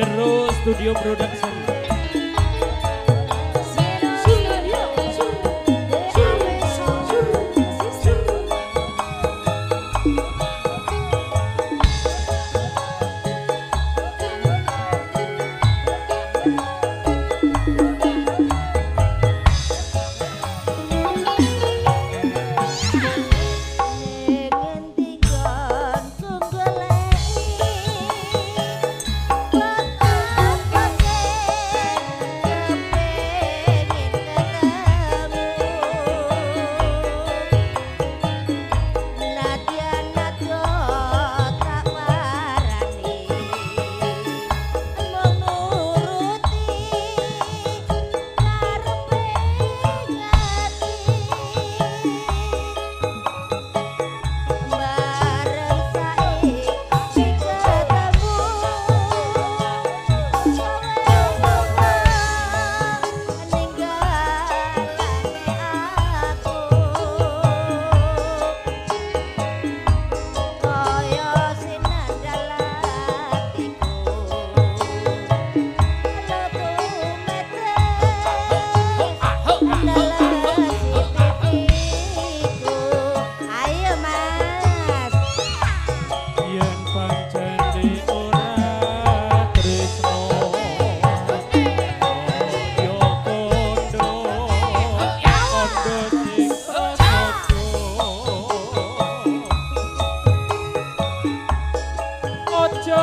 Zero Studio Production.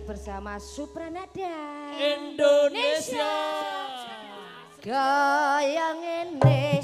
bersama Supranada Indonesia. Goyang ini.